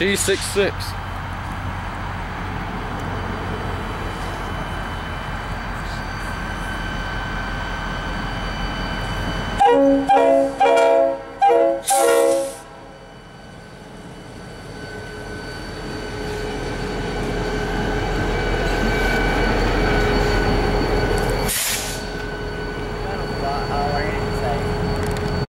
G66. Thank